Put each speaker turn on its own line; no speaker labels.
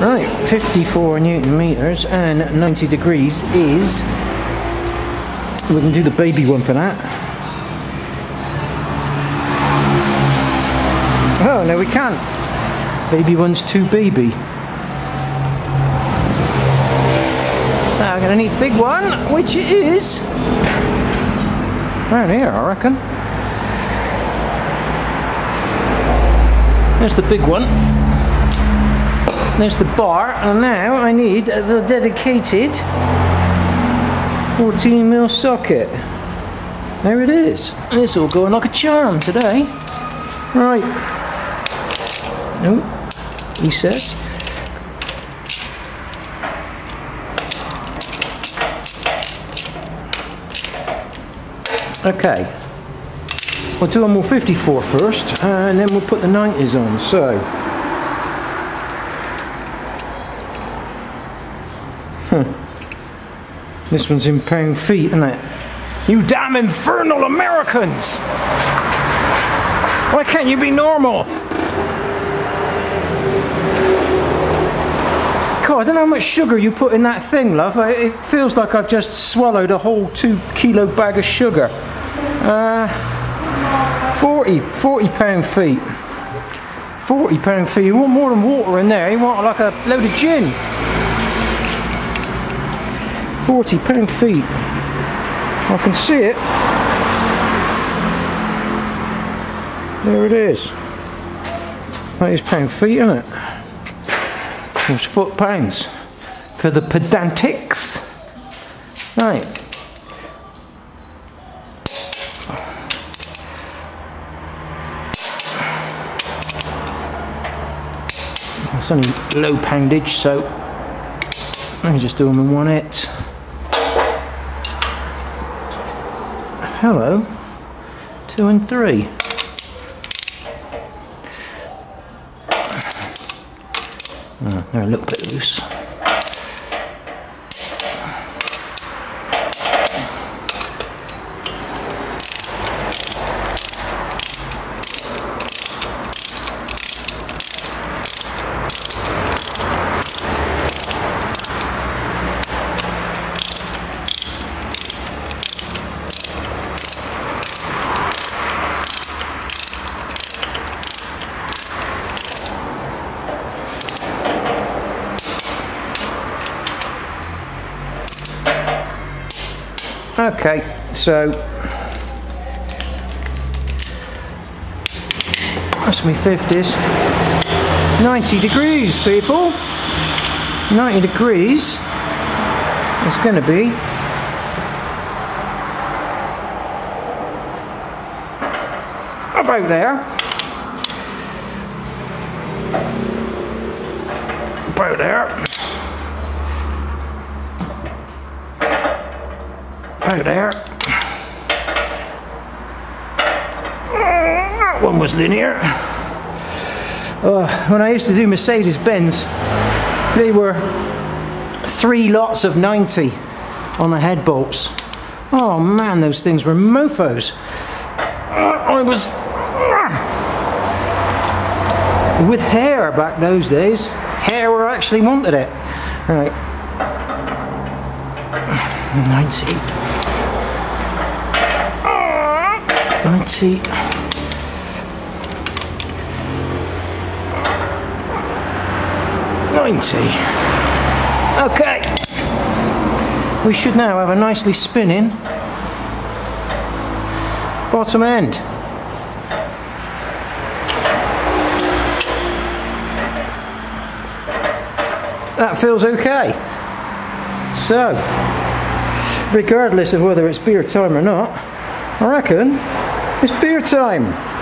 Right, 54 newton meters and 90 degrees is. We can do the baby one for that. Oh, no, we can't. Baby one's too baby. So I'm gonna need big one, which is. Right here, I reckon. There's the big one. There's the bar, and now I need the dedicated 14 mil socket. There it is. It's all going like a charm today. Right. Oh, he says. Okay. We'll do a more 54 first, and then we'll put the 90s on. So. Hmm. This one's in pound feet, isn't it? You damn infernal Americans! Why can't you be normal? God, I don't know how much sugar you put in that thing, love. It feels like I've just swallowed a whole two kilo bag of sugar. Uh, 40, 40 pound feet. 40 pound feet. You want more than water in there. You want like a load of gin. 40 pound feet. I can see it. There it is. That is pound feet, isn't it? It's foot pounds for the pedantics. Right. It's only low poundage, so let me just do them in one hit. Hello, two and three. Ah, oh, they're a little bit loose. Okay, so that's me 50s. 90 degrees, people. 90 degrees. It's going to be about there. About there. There. That one was linear. Uh, when I used to do Mercedes Benz, they were three lots of 90 on the head bolts. Oh man, those things were mofos. Uh, I was uh, with hair back those days. Hair where I actually wanted it. Right. 90. 90. Ninety. Okay. We should now have a nicely spinning bottom end. That feels okay. So, regardless of whether it's beer time or not, I reckon it's beer time.